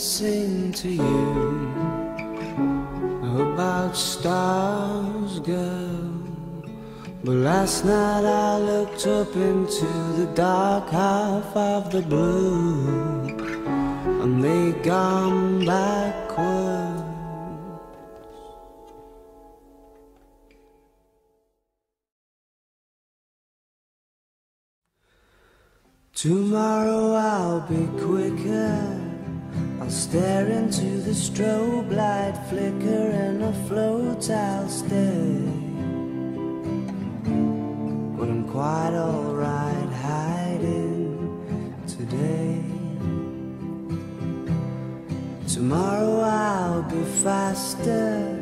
sing to you about stars, girl. But last night I looked up into the dark half of the blue, and they gone backward. Tomorrow I'll be quicker. I'll stare into the strobe light flicker and afloat I'll stay. But I'm quite alright hiding today. Tomorrow I'll be faster.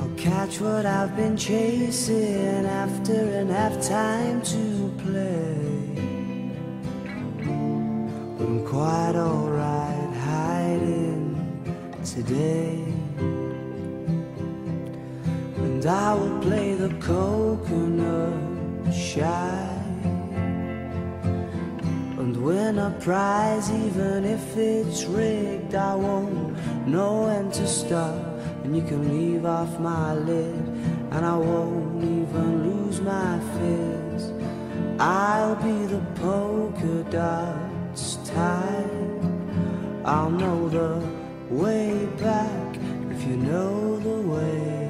I'll catch what I've been chasing after and have time to play. But I'm quite alright today. And I will play the coconut shy. And win a prize, even if it's rigged, I won't know when to stop. And you can leave off my lid, and I won't even lose my fizz. I'll be the polka dots tied. I'll know the way back if you know the way.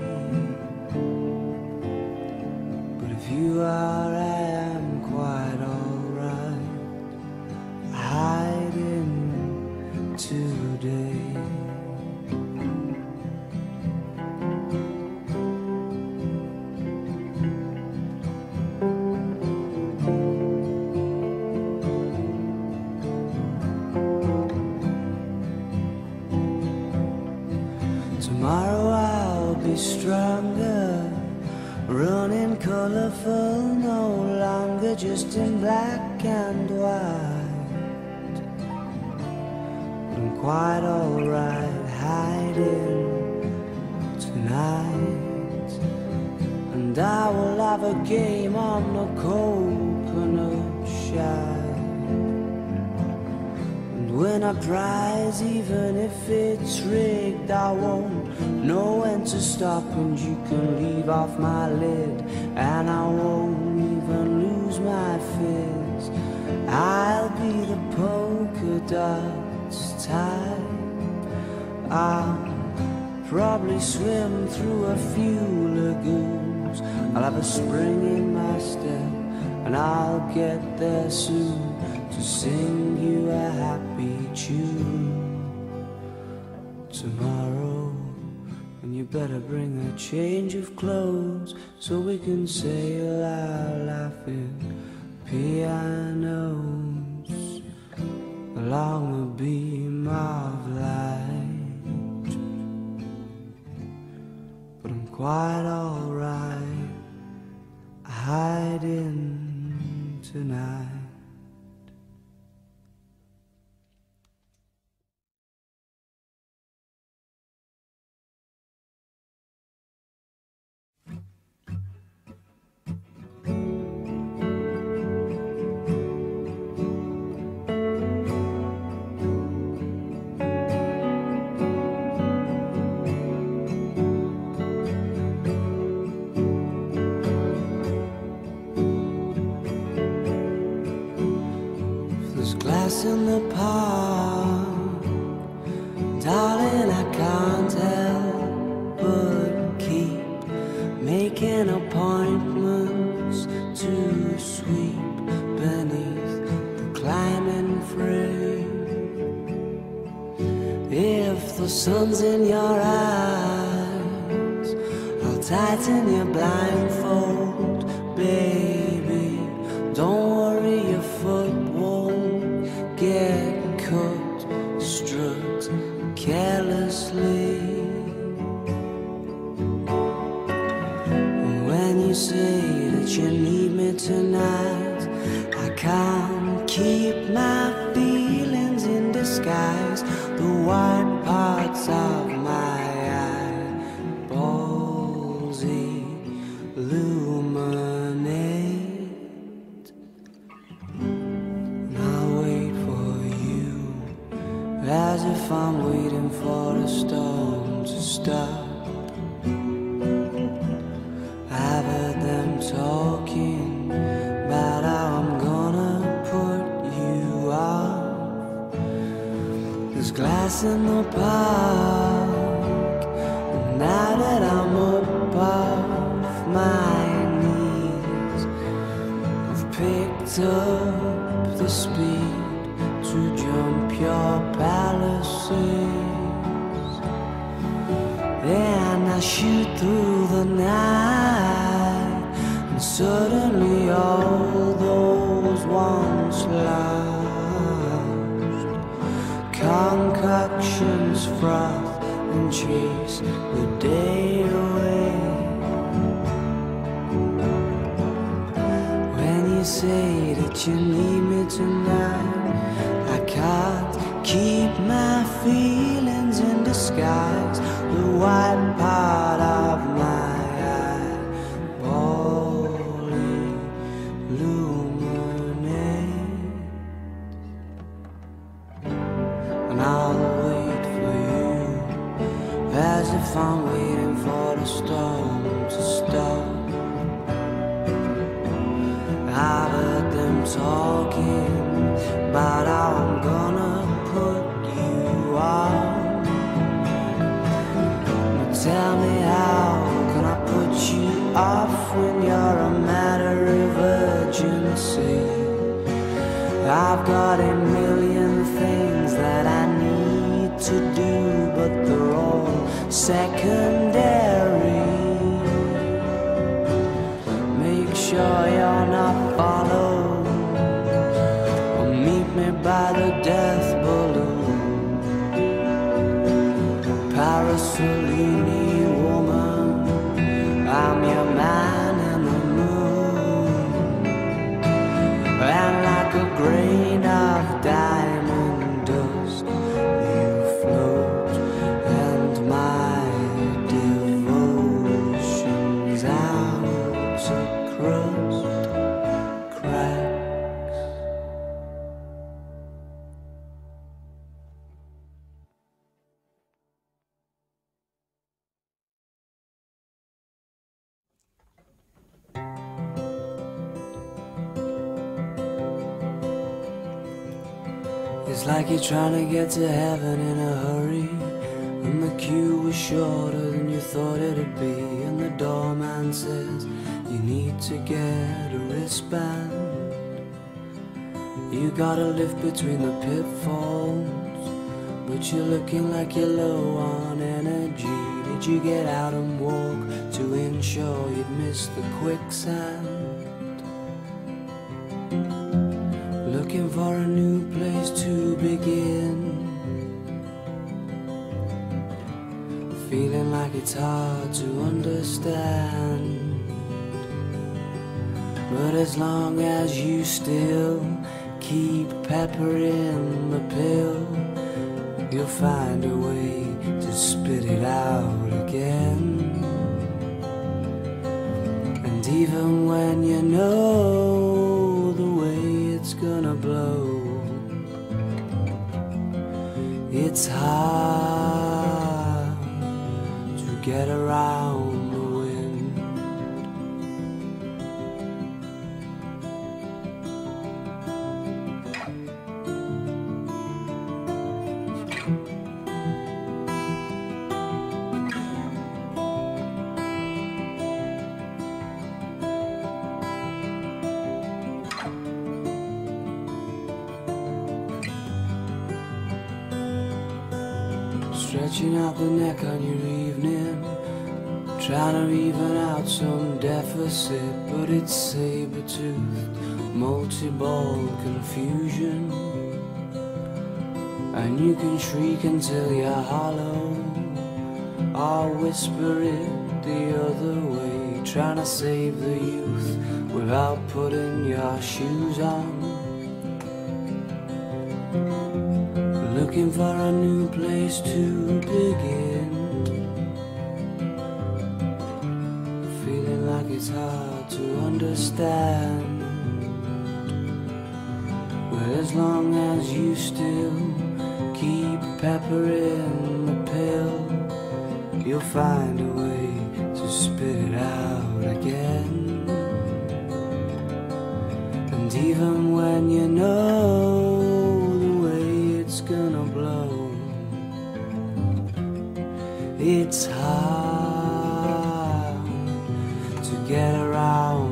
But if you are, I am quite alright. Hiding today. Stronger, running colorful, no longer just in black and white. I'm quite alright hiding tonight, and I will have a game on the coconut Win prize, even if it's rigged, I won't know when to stop. And you can leave off my lid, and I won't even lose my fizz. I'll be the polka dots type. I'll probably swim through a few lagoons. I'll have a spring in my step, and I'll get there soon to sing you a happy tune tomorrow. And you better bring a change of clothes so we can sail our laughing pianos along a beam of light. But I'm quite alright I hide in tonight. I'll tighten your blindfold, baby. If I'm waiting for a storm to stop. I've heard them talking about how I'm gonna put you off. There's glass in the park, and now that I'm up off my knees, I've picked up I shoot through the night, and suddenly all those once lost concoctions froth and chase the day away. When you say that you need me tonight, I can't keep my feelings in disguise. The white secondary. Make sure you're not followed. Or meet me by the death you're trying to get to heaven in a hurry. And the queue was shorter than you thought it'd be. And the doorman says you need to get a wristband. You gotta live between the pitfalls. But you're looking like you're low on energy. Did you get out and walk to ensure you'd miss the quicksand? For a new place to begin. Feeling like it's hard to understand. But as long as you still keep peppering the pill, you'll find a way Stretching out the neck on your evening, trying to even out some deficit, but it's saber-toothed, multi-ball confusion. And you can shriek until you're hollow, or whisper it the other way, trying to save the youth without putting your shoes on. Looking for a new place to begin. Feeling like it's hard to understand. Well, as long as you still keep peppering the pill, you'll find a way to spit it out again. And even when you know. It's hard to get around.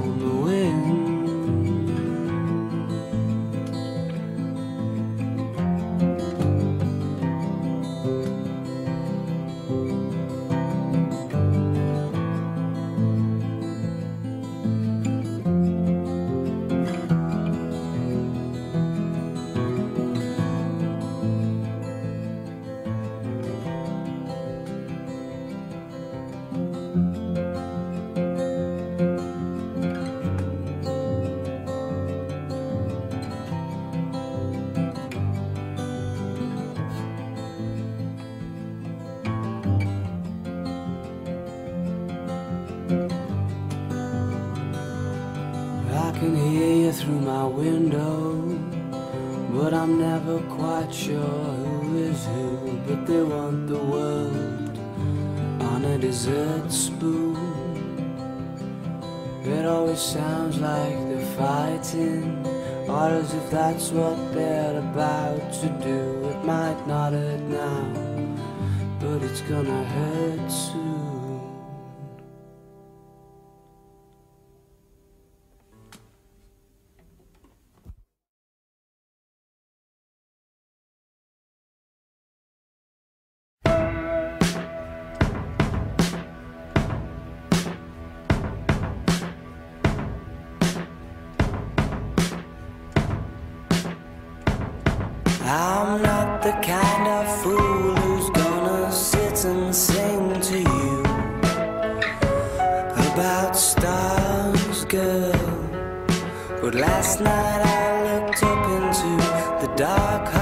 never quite sure who is who, but they want the world on a dessert spoon. It always sounds like they're fighting, or as if that's what they're about to do. It might not hurt now, but it's gonna hurt soon. But last night I looked up into the dark.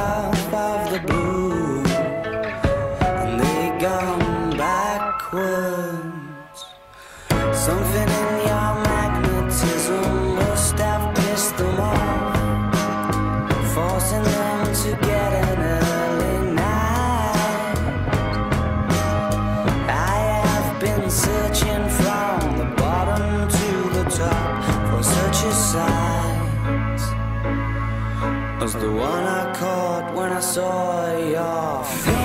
off.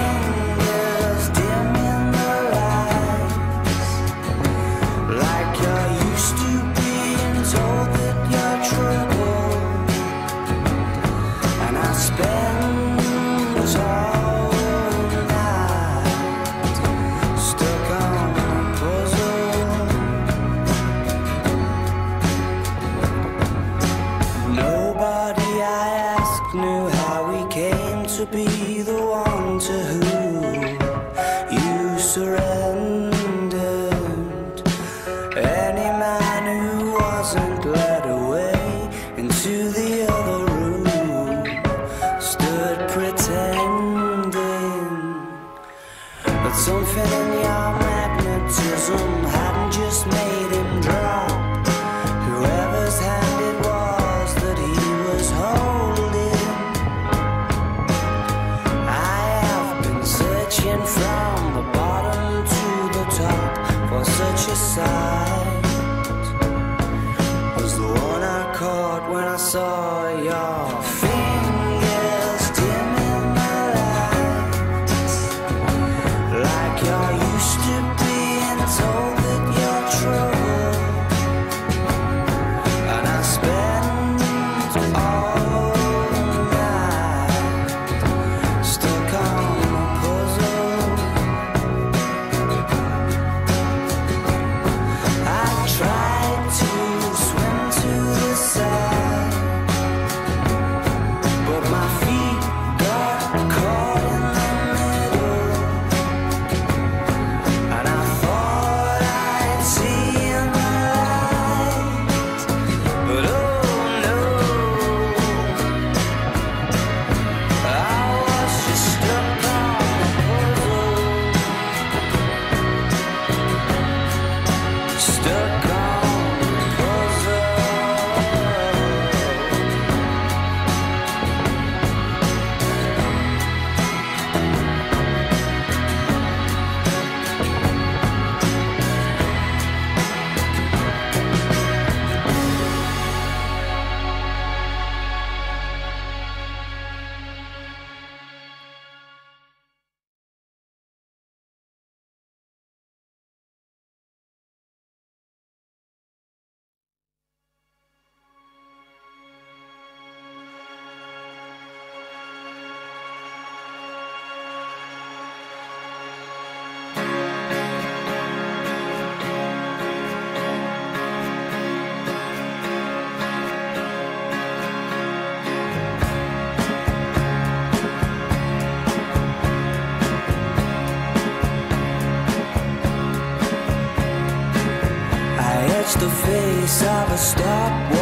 the face of a stopwatch.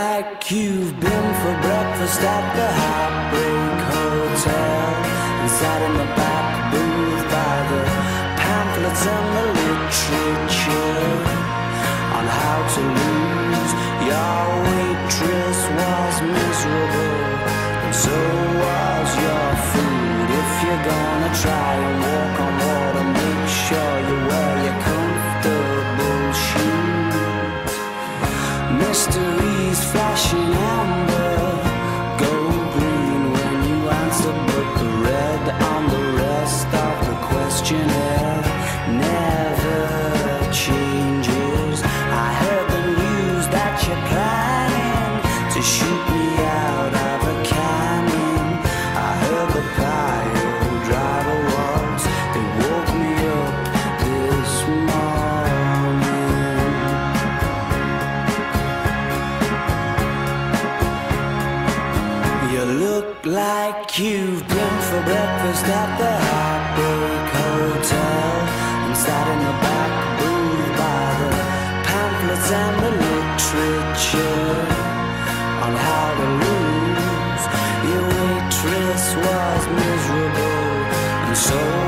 like you've been for breakfast at the hopper. soul.